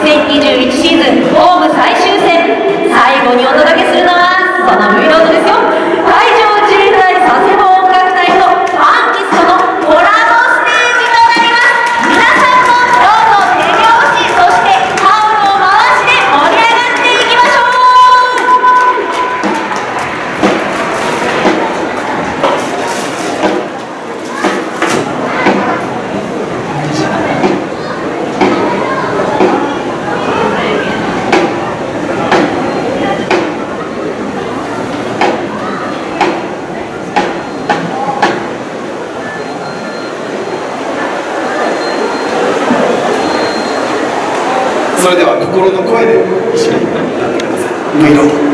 2021シーズンホーム最終戦。最後にお届けするのはこの V それでは心の声で一緒に歌ってください。